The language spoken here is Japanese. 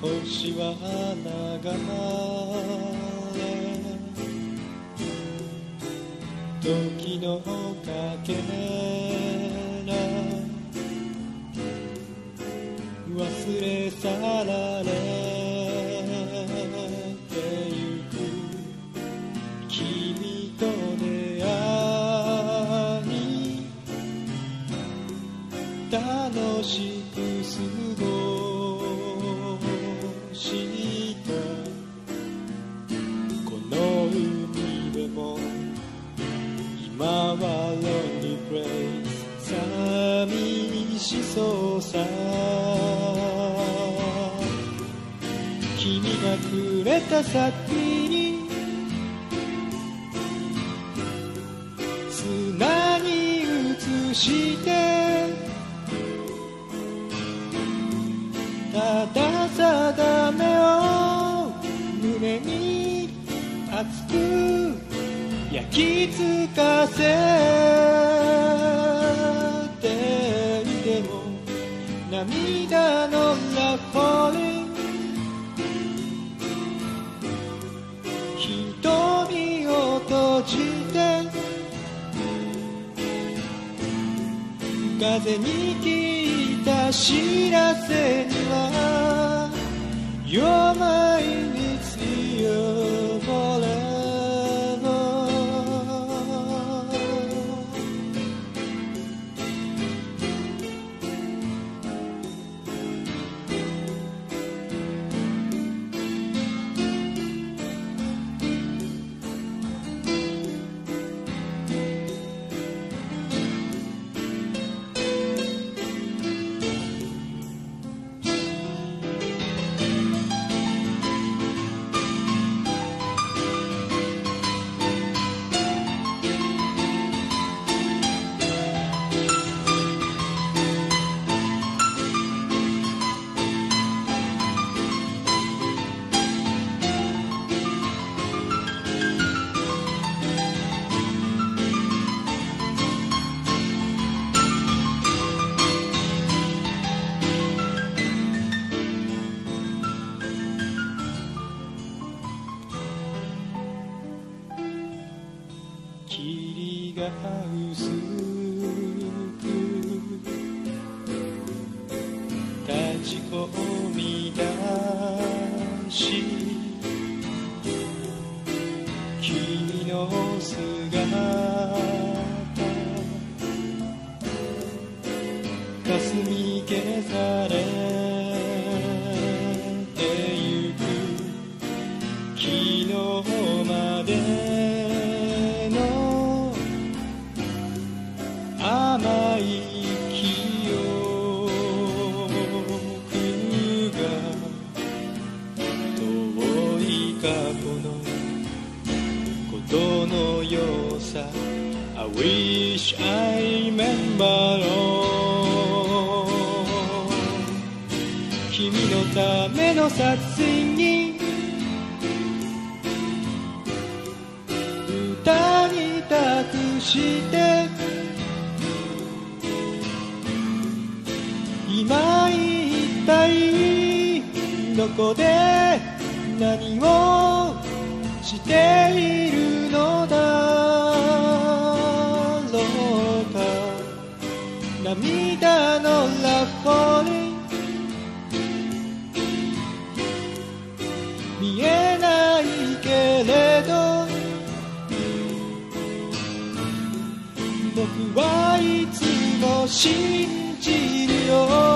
星は流れ時のかけら忘れ去られ過ごしたこの海でも今は Lonely Place 寂しそうさ。君がくれた先に砂に映してただ定めを胸に熱く焼き付かせていても涙のラフォーリン瞳を閉じて風に聞いた知らせにはま霧が薄く立ち込み出し君の姿霞消され。過去のことのよさ。I wish I remember all 君のための殺人。に歌に託して。今一体どこで？涙のラフォリ見えないけれど僕はいつも信じるよ。